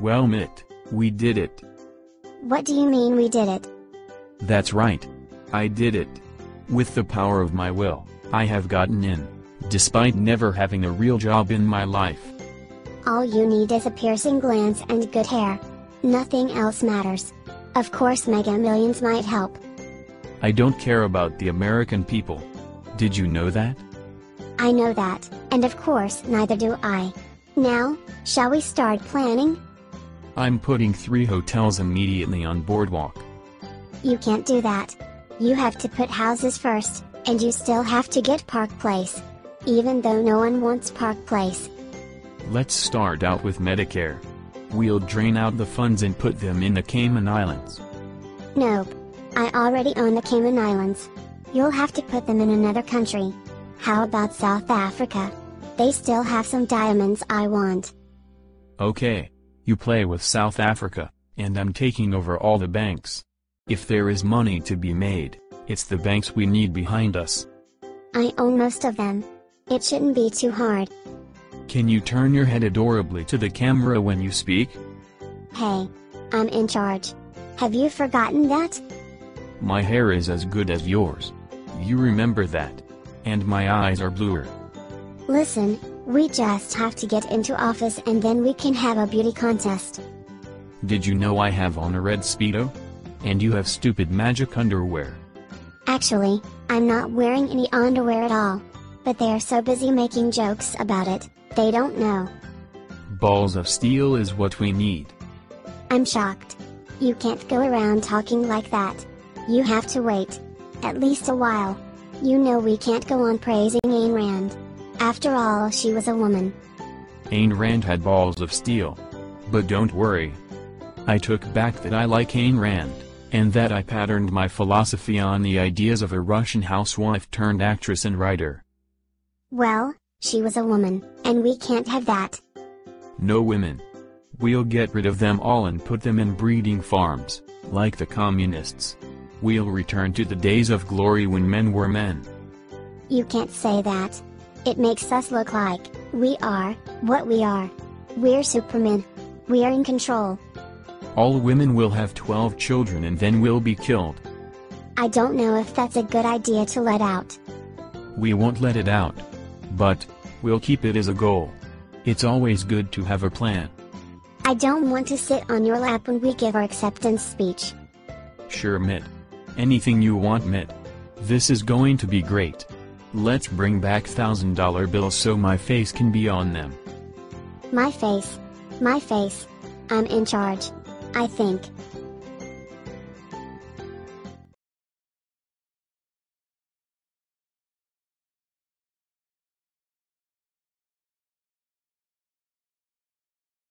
Well Mitt, we did it. What do you mean we did it? That's right. I did it. With the power of my will, I have gotten in, despite never having a real job in my life. All you need is a piercing glance and good hair. Nothing else matters. Of course Mega Millions might help. I don't care about the American people. Did you know that? I know that, and of course neither do I. Now, shall we start planning? I'm putting three hotels immediately on Boardwalk. You can't do that. You have to put houses first, and you still have to get Park Place. Even though no one wants Park Place. Let's start out with Medicare. We'll drain out the funds and put them in the Cayman Islands. Nope. I already own the Cayman Islands. You'll have to put them in another country. How about South Africa? They still have some diamonds I want. Okay. You play with South Africa, and I'm taking over all the banks. If there is money to be made, it's the banks we need behind us. I own most of them. It shouldn't be too hard. Can you turn your head adorably to the camera when you speak? Hey. I'm in charge. Have you forgotten that? My hair is as good as yours. You remember that. And my eyes are bluer. Listen, we just have to get into office and then we can have a beauty contest. Did you know I have on a red Speedo? And you have stupid magic underwear. Actually, I'm not wearing any underwear at all. But they are so busy making jokes about it, they don't know. Balls of steel is what we need. I'm shocked. You can't go around talking like that. You have to wait. At least a while. You know we can't go on praising Ayn Rand. After all she was a woman. Ayn Rand had balls of steel. But don't worry. I took back that I like Ayn Rand, and that I patterned my philosophy on the ideas of a Russian housewife turned actress and writer. Well, she was a woman, and we can't have that. No women. We'll get rid of them all and put them in breeding farms, like the communists. We'll return to the days of glory when men were men. You can't say that. It makes us look like we are what we are. We're supermen. We are in control. All women will have 12 children and then will be killed. I don't know if that's a good idea to let out. We won't let it out. But, we'll keep it as a goal. It's always good to have a plan. I don't want to sit on your lap when we give our acceptance speech. Sure Mitt. Anything you want Mitt. This is going to be great. Let's bring back thousand dollar bills so my face can be on them. My face. My face. I'm in charge. I think.